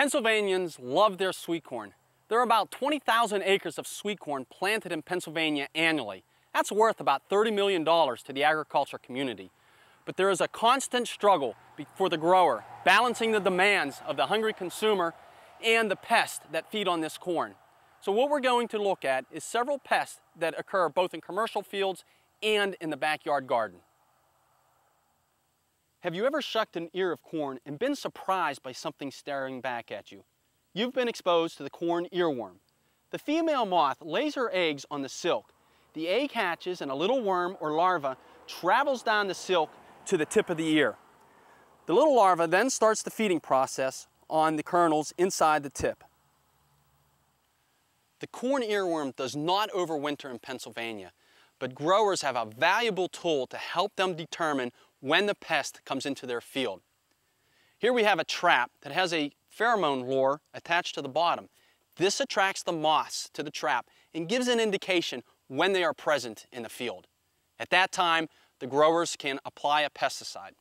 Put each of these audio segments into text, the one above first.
Pennsylvanians love their sweet corn. There are about 20,000 acres of sweet corn planted in Pennsylvania annually. That's worth about $30 million to the agriculture community. But there is a constant struggle for the grower, balancing the demands of the hungry consumer and the pests that feed on this corn. So what we're going to look at is several pests that occur both in commercial fields and in the backyard garden. Have you ever shucked an ear of corn and been surprised by something staring back at you? You've been exposed to the corn earworm. The female moth lays her eggs on the silk. The egg hatches and a little worm or larva travels down the silk to the tip of the ear. The little larva then starts the feeding process on the kernels inside the tip. The corn earworm does not overwinter in Pennsylvania, but growers have a valuable tool to help them determine when the pest comes into their field. Here we have a trap that has a pheromone lure attached to the bottom. This attracts the moths to the trap and gives an indication when they are present in the field. At that time, the growers can apply a pesticide.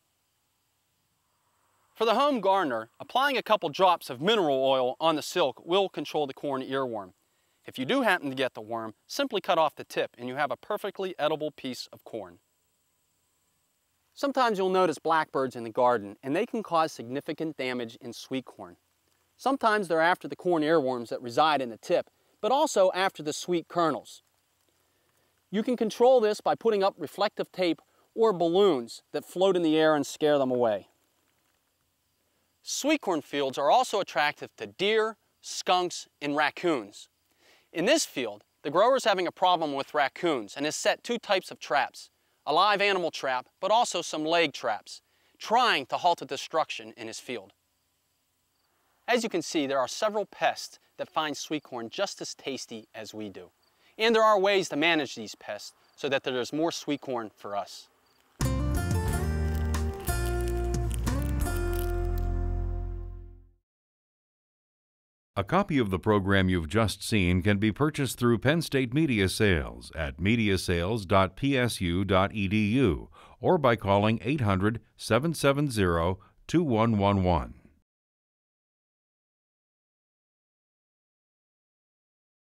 For the home gardener, applying a couple drops of mineral oil on the silk will control the corn earworm. If you do happen to get the worm, simply cut off the tip and you have a perfectly edible piece of corn. Sometimes you'll notice blackbirds in the garden and they can cause significant damage in sweet corn. Sometimes they're after the corn earworms that reside in the tip, but also after the sweet kernels. You can control this by putting up reflective tape or balloons that float in the air and scare them away. Sweet corn fields are also attractive to deer, skunks, and raccoons. In this field, the grower is having a problem with raccoons and has set two types of traps a live animal trap, but also some leg traps, trying to halt the destruction in his field. As you can see, there are several pests that find sweet corn just as tasty as we do. And there are ways to manage these pests so that there is more sweet corn for us. A copy of the program you've just seen can be purchased through Penn State Media Sales at mediasales.psu.edu or by calling 800 770 2111.